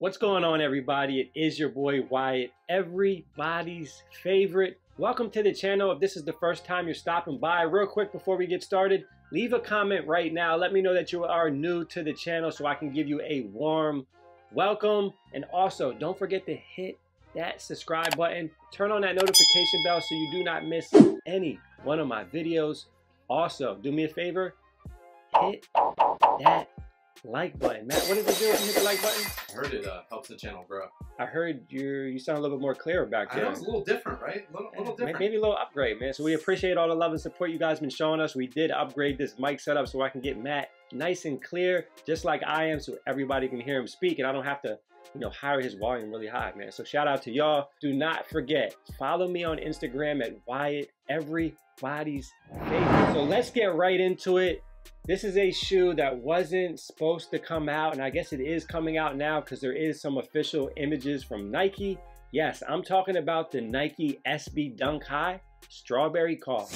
What's going on, everybody? It is your boy Why-It, everybody's favorite. Welcome to the channel. If this is the first time you're stopping by, real quick before we get started, leave a comment right now. Let me know that you are new to the channel so I can give you a warm welcome. And also, don't forget to hit that subscribe button, turn on that notification bell so you do not miss any one of my videos. Also, do me a favor, hit that like button. Matt, what does it do when you hit the like button? I heard it uh, helps the channel grow. I heard you you sound a little bit more clear back there. I know it's a little different, right? A little, little different. Maybe a little upgrade, man. So we appreciate all the love and support you guys been showing us. We did upgrade this mic setup so I can get Matt nice and clear, just like I am, so everybody can hear him speak, and I don't have to, you know, hire his volume really high, man. So shout out to y'all. Do not forget, follow me on Instagram at Why-It Everybody's Favorite. So let's get right into it. This is a shoe that wasn't supposed to come out, and I guess it is coming out now because there is some official images from Nike. Yes, I'm talking about the Nike SB Dunk High Strawberry Cough.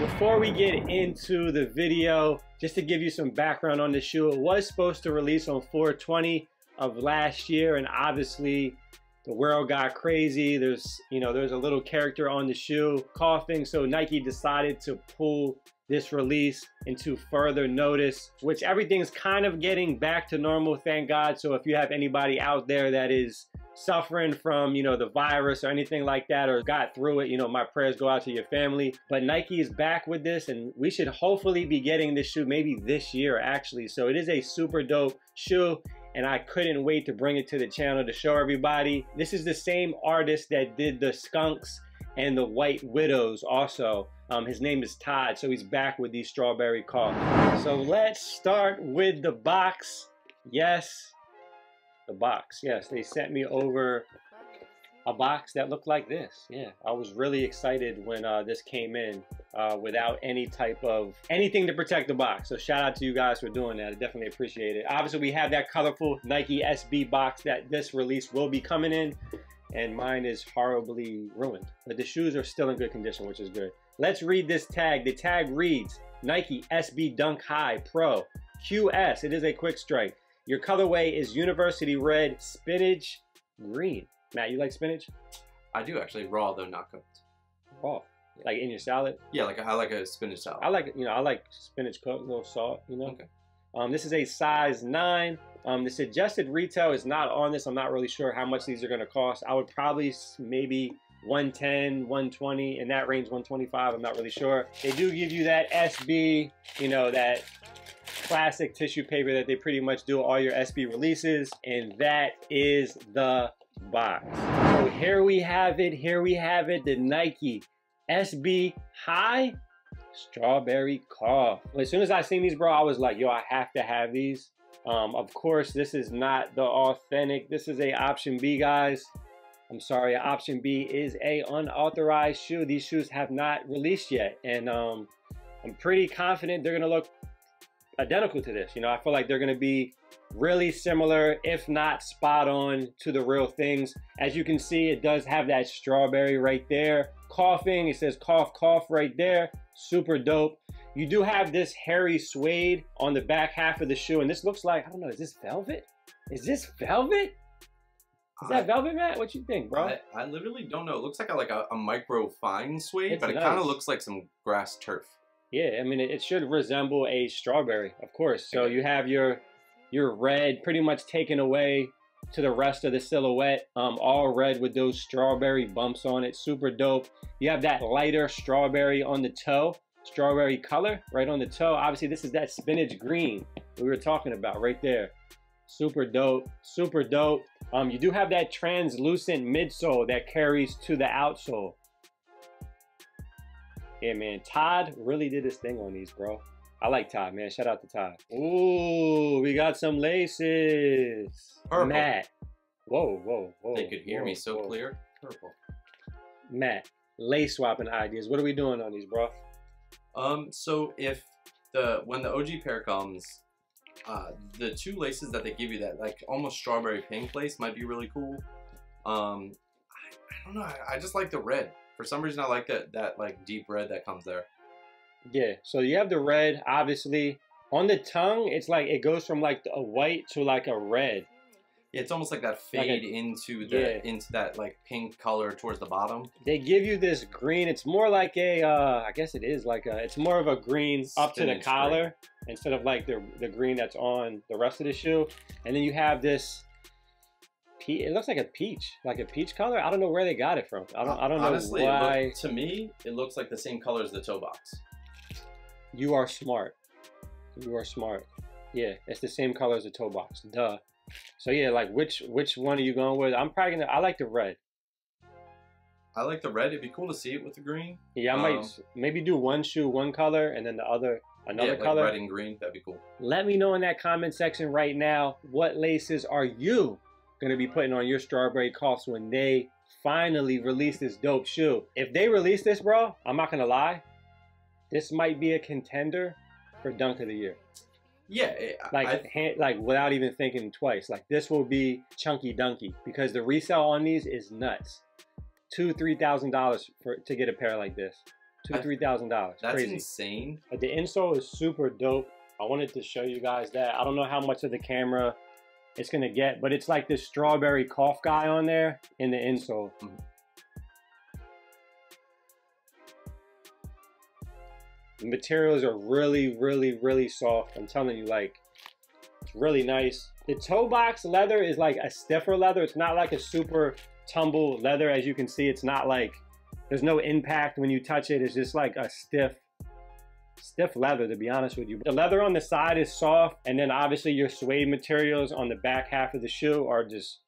Before we get into the video, just to give you some background on the shoe, it was supposed to release on 420 of last year, and obviously the world got crazy. There's, you know, there's a little character on the shoe coughing, so Nike decided to pull this release into further notice, which everything's kind of getting back to normal, thank God. So if you have anybody out there that is suffering from, you know, the virus or anything like that or got through it, you know, my prayers go out to your family. But Nike is back with this and we should hopefully be getting this shoe maybe this year actually. So it is a super dope shoe and I couldn't wait to bring it to the channel to show everybody. This is the same artist that did the skunks and the white widows also. Um, his name is Todd, so he's back with these strawberry coffee. So let's start with the box. Yes, the box. Yes, they sent me over a box that looked like this. Yeah, I was really excited when uh, this came in uh, without any type of anything to protect the box. So shout out to you guys for doing that. I definitely appreciate it. Obviously, we have that colorful Nike SB box that this release will be coming in, and mine is horribly ruined. But the shoes are still in good condition, which is good. Let's read this tag. The tag reads Nike SB Dunk High Pro QS. It is a quick strike. Your colorway is University Red Spinach Green. Matt, you like spinach? I do actually raw though, not cooked. Raw. Like in your salad? Yeah, like I like a spinach salad. I like, you know, I like spinach cooked, a little salt, you know? Okay. Um, this is a size nine. Um, the suggested retail is not on this. I'm not really sure how much these are going to cost. I would probably maybe 110, 120, in that range, 125. I'm not really sure. They do give you that SB, you know, that classic tissue paper that they pretty much do all your SB releases, and that is the box. So here we have it. Here we have it. The Nike SB High Strawberry Cough. As soon as I seen these, bro, I was like, yo, I have to have these. Um, of course, this is not the authentic. This is a option B, guys. I'm sorry, option B is a unauthorized shoe. These shoes have not released yet, and um, I'm pretty confident they're gonna look identical to this. You know, I feel like they're gonna be really similar, if not spot on to the real things. As you can see, it does have that strawberry right there. Coughing, it says cough, cough right there. Super dope. You do have this hairy suede on the back half of the shoe, and this looks like, I don't know, is this velvet? Is this velvet? Is that velvet, Matt? What you think, bro? I, I literally don't know. It looks like a, like a, a micro fine suede, It's but it kind of looks like some grass turf. Yeah, I mean it, should resemble a strawberry, of course. So you have your your red pretty much taken away to the rest of the silhouette, um, all red with those strawberry bumps on it. Super dope. You have that lighter strawberry on the toe, strawberry color right on the toe. Obviously, this is that spinach green we were talking about right there. Super dope, super dope. Um, you do have that translucent midsole that carries to the outsole. Yeah, man. Todd really did his thing on these, bro. I like Todd, man. Shout out to Todd. Ooh, we got some laces. Purple. Matt. Whoa, whoa, whoa. They could hear whoa, me so whoa. clear. Purple. Matt, lace swapping ideas. What are we doing on these, bro? Um, so if the when the OG pair comes, uh, the two laces that they give you that like almost strawberry pink lace might be really cool. Um, I, I don't know. I, I just like the red. For some reason, I like that that like deep red that comes there. Yeah. So you have the red, obviously. On the tongue, it's like it goes from like a white to like a red. Yeah, it's almost like that Like fade a- into the yeah. into that like pink color towards the bottom. They give you this green. It's more like a, uh, I guess it is like a, it's more of a green up to the Spinach collar instead of like the the green that's on the rest of the shoe. And then you have this. Pe- It looks like a peach, like a peach color. I don't know where they got it from. I don't. I don't know Honestly, it why. to me, it looks like the same color as the toe box. You are smart. You are smart. Yeah, it's the same color as the toe box. Duh. So yeah, like which which one are you going with? I'm probably gonna. I like the red. I like the red. It'd be cool to see it with the green. Yeah, I might Um, maybe do one shoe one color and then the other another yeah, like color. red and green. That'd be cool. Let me know in that comment section right now what laces are you gonna be putting on your strawberry coughs when they finally release this dope shoe. If they release this, bro, I'm not gonna lie. This might be a contender for dunk of the year. Yeah, eh, it, like I, hand, like without even thinking twice. Like this will be chunky dunky because the resale on these is nuts. Two three thousand dollars for to get a pair like this. Two three thousand dollars. that's Crazy. insane. But the insole is super dope. I wanted to show you guys that. I don't know how much of the camera it's gonna get, but it's like this strawberry cough guy on there in the insole. The materials are really, really, really soft. I'm telling you, like, it's really nice. The toe box leather is like a stiffer leather. It's not like a super tumble leather. As you can see, it's not like, there's no impact when you touch it. It's just like a stiff, stiff leather, to be honest with you. The leather on the side is soft, and then obviously your suede materials on the back half of the shoe are just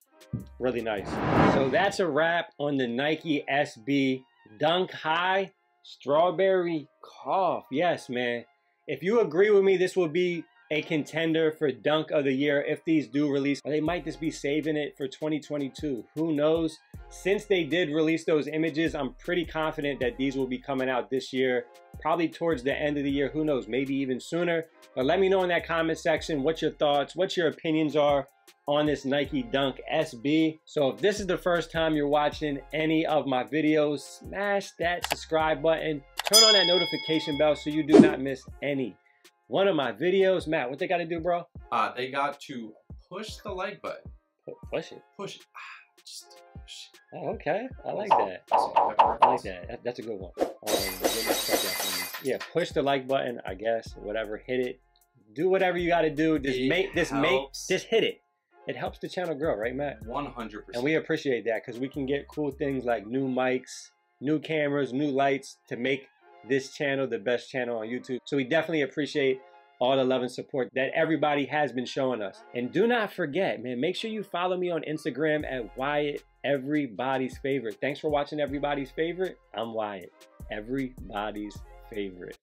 really nice. So that's a wrap on the Nike SB Dunk High Strawberry Cough. Yes, man. If you agree with me, this will be a contender for Dunk of the Year if these do release. Or they might just be saving it for 2022. Who knows? Since they did release those images, I'm pretty confident that these will be coming out this year, probably towards the end of the year. Who knows? Maybe even sooner. But let me know in that comment section what your thoughts, what your opinions are on this Nike Dunk SB. So if this is the first time you're watching any of my videos, smash that subscribe button, turn on that notification bell so you do not miss any one of my videos. Matt, what they got to do, bro? Uh, they got to push the like button. Push it. Push it. Ah, just push it. Oh, okay, I like that. I like that. that. That's a good one. Um, let me start that for me. yeah, push the like button. I guess whatever, hit it. Do whatever you got to do. Just It make this make helps. just hit it. It helps the channel grow, right, Matt? One hundred And percent. And we appreciate that because we can get cool things like new mics, new cameras, new lights to make this channel the best channel on YouTube. So we definitely appreciate all the love and support that everybody has been showing us. And do not forget, man, make sure you follow me on Instagram at Why-It Everybody's Favorite. Thanks for watching Everybody's Favorite. I'm Why-It, everybody's favorite.